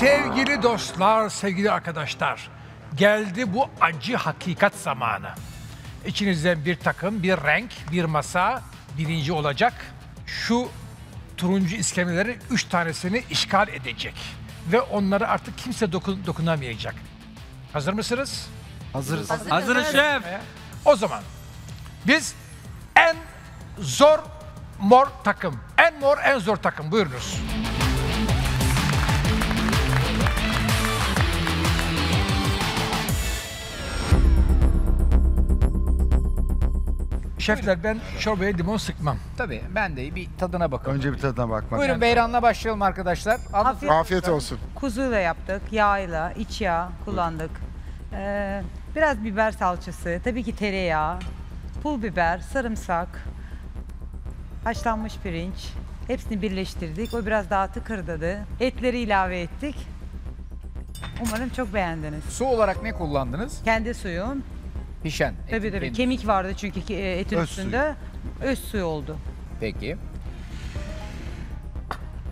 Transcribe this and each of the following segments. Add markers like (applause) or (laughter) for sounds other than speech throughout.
Sevgili dostlar, sevgili arkadaşlar, geldi bu acı hakikat zamanı. İçinizden bir takım, bir renk, bir masa birinci olacak. Şu turuncu iskemlelerin üç tanesini işgal edecek. Ve onları artık kimse dokun- dokunamayacak. Hazır mısınız? Hazırız. Hazırız şef. O zaman biz en zor mor takım, en mor en zor takım buyurunuz. Şefler ben çorbaya limon sıkmam. Tabii ben de bir tadına bakalım. Önce bir tadına bakmak. Buyurun Beyran'la başlayalım arkadaşlar. Afiyet, Afiyet olsun. kuzuyla yaptık, yağıyla, iç yağ kullandık. Ee, biraz biber salçası, tabii ki tereyağı, pul biber, sarımsak, haşlanmış pirinç. Hepsini birleştirdik. O biraz daha tıkırdadı. Etleri ilave ettik. Umarım çok beğendiniz. Su olarak ne kullandınız? Kendi suyum. Pişen. Tabii etin tabii. kendisi. Kemik vardı çünkü ki- e, etin Öz üstünde. Öz suyu oldu. Peki.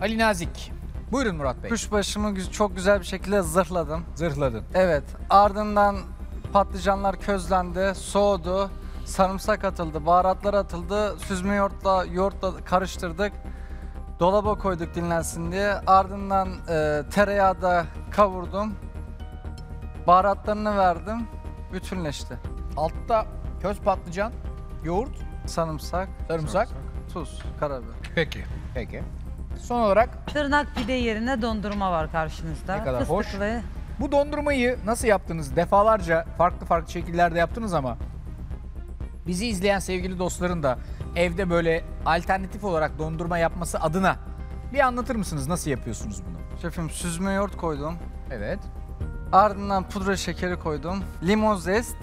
Ali Nazik. Buyurun Murat Bey. Kuşbaşımı gü- çok güzel bir şekilde zırhladım. Zırhladın. Evet. Ardından patlıcanlar közlendi, soğudu. Sarımsak atıldı, baharatlar atıldı. Süzme yoğurtla, yoğurtla karıştırdık. Dolaba koyduk dinlensin diye. Ardından e, tereyağı da kavurdum. Baharatlarını verdim. Bütünleşti. Altta köz patlıcan, yoğurt, Sarımsak, sarımsak. tuz, karabiber. Peki. Peki. Son olarak Tırnak pide yerine dondurma var karşınızda. Ne kadar hoş. Fıstıklı. bu dondurmayı nasıl yaptınız? Defalarca farklı farklı şekillerde yaptınız ama bizi izleyen sevgili dostların da evde böyle alternatif olarak dondurma yapması adına bir anlatır mısınız nasıl yapıyorsunuz bunu? Şefim süzme yoğurt koydum. Evet. Ardından pudra şekeri koydum. Limon zest.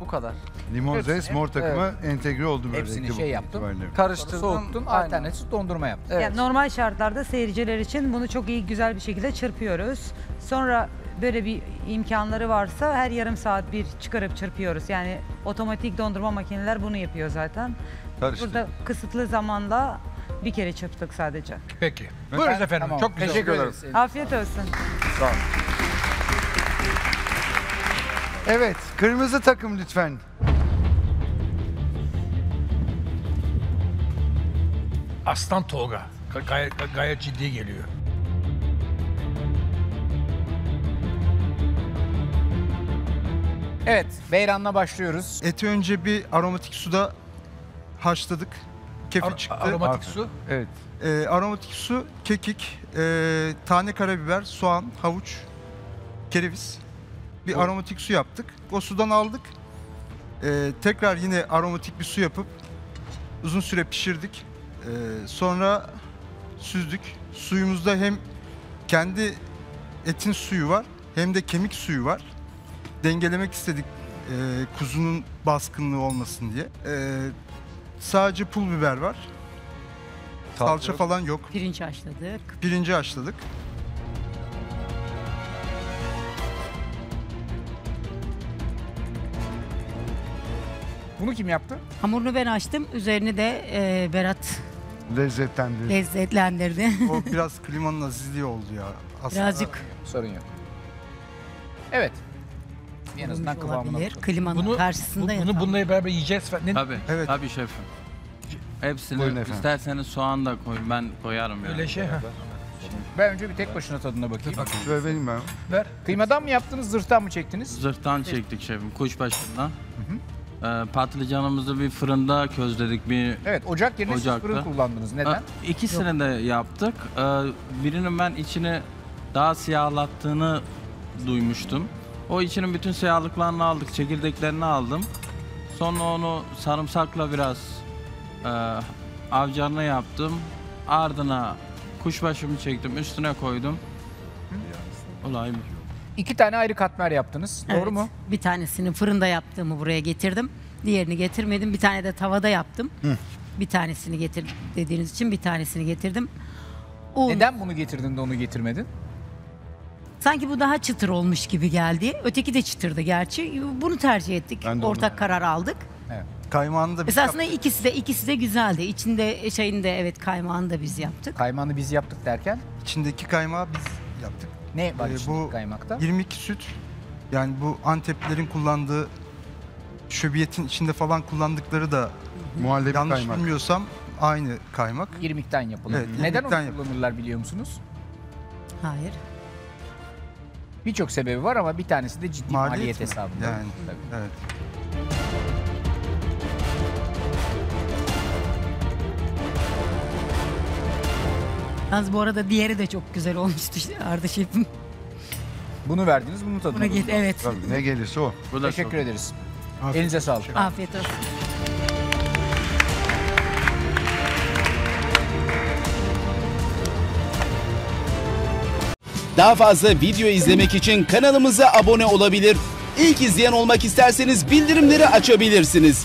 Bu kadar. Limon Hepsini- zest mor takıma entegre oldu böylelikle. Hepsini bu şey yaptım. itibariyle. Karıştırdım. Soğuttun, Aynen. alternatif dondurma yaptın. Evet. Yani normal şartlarda seyirciler için bunu çok iyi güzel bir şekilde çırpıyoruz. Sonra böyle bir imkanları varsa her yarım saat bir çıkarıp çırpıyoruz. Yani otomatik dondurma makineler bunu yapıyor zaten. Karıştı. Burada kısıtlı zamanda bir kere çırptık sadece. Peki. Buyurunuz efendim. Tamam. Çok güzel. Teşekkür oldu. ederiz. Afiyet olsun. Evet, kırmızı takım lütfen. Aslan Tolga. Ga- Gayet, gayet ciddi geliyor. Evet, Beyran'la başlıyoruz. Eti önce bir aromatik suda haşladık. Kefir Ar- çıktı. aromatik Aferin. su. Evet. Ee, aromatik su, kekik, ee, tane karabiber, soğan, havuç, kereviz. Bir O- aromatik su yaptık. O sudan aldık. Ee, tekrar yine aromatik bir su yapıp uzun süre pişirdik. Ee, sonra süzdük. Suyumuzda hem kendi etin suyu var hem de kemik suyu var. Dengelemek istedik ee, kuzunun baskınlığı olmasın diye. Ee, sadece pul biber var. Salça falan yok. Pirinç haşladık. Pirinci haşladık. Bunu kim yaptı? Hamurunu ben açtım. Üzerini de e, Berat Lezzetlendir. lezzetlendirdi. O (laughs) biraz klimanın azizliği oldu ya. Aslında Birazcık Sorun yok. Evet. En azından kıvamına olabilir. Klimanın Bunu, bu, karşısında bunu yatan. bununla beraber yiyeceğiz. falan. Ne, Tabii, Evet. tabii şefim. Hepsini Buyurun efendim. isterseniz soğan da koyun, ben koyarım yani. Öyle şey ha. Ben önce bir tek başına tadına bakayım. Şöyle vereyim ben. Ver. Kıymadan mı yaptınız, zırhtan mı çektiniz? Zırhtan çektik şefim, kuşbaşından. Ee, patlıcanımızı bir fırında közledik. Bir Evet, ocak yerine siz Ocakta. fırın kullandınız. Neden? Ha, ikisini de yaptık. Ee, birinin ben içini daha siyahlattığını duymuştum. O içinin bütün siyahlıklarını aldık, çekirdeklerini aldım. Sonra onu sarımsakla biraz e, yaptım. Ardına kuşbaşımı çektim, üstüne koydum. Olay bu. İki tane ayrı katmer yaptınız. Doğru Evet. mu? Bir tanesini fırında yaptığımı buraya getirdim. Diğerini getirmedim. Bir tane de tavada yaptım. Bir tanesini getir dediğiniz için bir tanesini getirdim. Un. Neden bunu getirdin de onu getirmedin? Sanki bu daha çıtır olmuş gibi geldi. Öteki de çıtırdı gerçi. Bunu tercih ettik. Ben de onu- Ortak karar aldık. kaymağını da biz Mesela aslında ikisi de ikisi de güzeldi. İçinde şeyini de evet kaymağını da biz yaptık. Kaymağını biz yaptık derken içindeki kaymağı biz yaptık. Ne var Ee, bu kaymakta? 22 süt. Yani bu Anteplilerin kullandığı şöbiyetin içinde falan kullandıkları da Muhallebi yanlış kaymak. bilmiyorsam aynı kaymak. İrmikten yapılıyor. Evet, Neden onu yap- kullanırlar biliyor musunuz? Hayır. Birçok sebebi var ama bir tanesi de ciddi Maliyet maliyet, mi? hesabında. Yani. Tabii. Evet. Yalnız bu arada diğeri de çok güzel olmuştu işte Arda Şef'im. Bunu verdiniz, bunu tadına. Buna bakın. evet. Tabii, ne gelirse o. Bu da Teşekkür çok- ederiz. Afiyet Elinize sağlık. Afiyet olsun. Daha fazla video izlemek için kanalımıza abone olabilir. İlk izleyen olmak isterseniz bildirimleri açabilirsiniz.